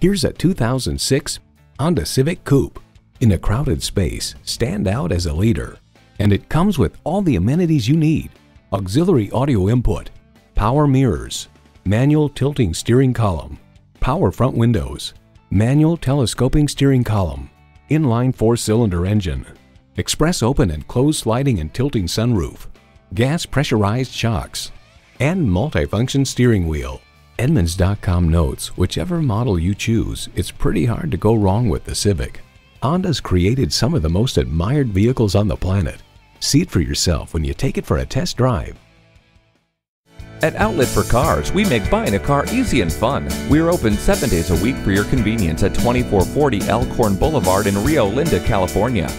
Here's a 2006 Honda Civic Coupe. In a crowded space, stand out as a leader. And it comes with all the amenities you need. Auxiliary audio input, power mirrors, manual tilting steering column, power front windows, manual telescoping steering column, inline four-cylinder engine, express open and closed sliding and tilting sunroof, gas pressurized shocks, and multifunction steering wheel. Edmunds.com notes whichever model you choose, it's pretty hard to go wrong with the Civic. Honda's created some of the most admired vehicles on the planet. See it for yourself when you take it for a test drive. At Outlet for Cars, we make buying a car easy and fun. We're open seven days a week for your convenience at 2440 Elkhorn Boulevard in Rio Linda, California.